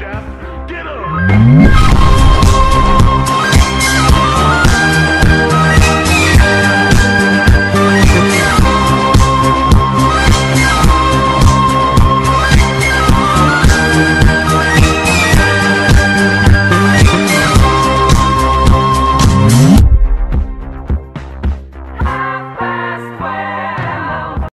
Jeff. Get him!